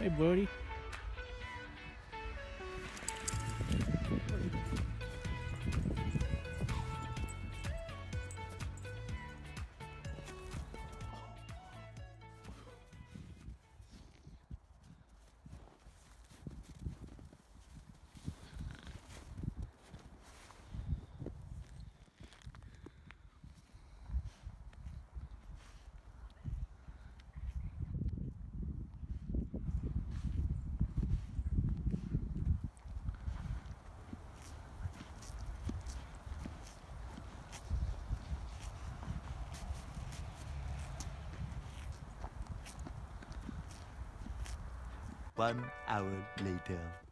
Hey, buddy. One hour later.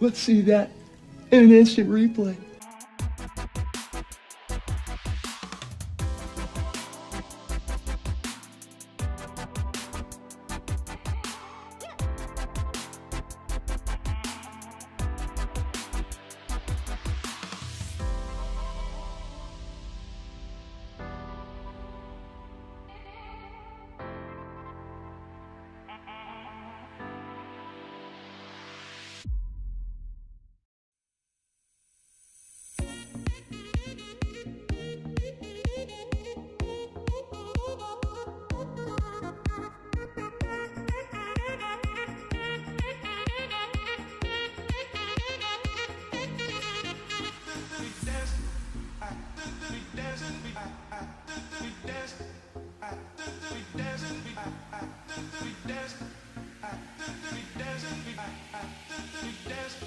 Let's see that in an instant replay. We dancing.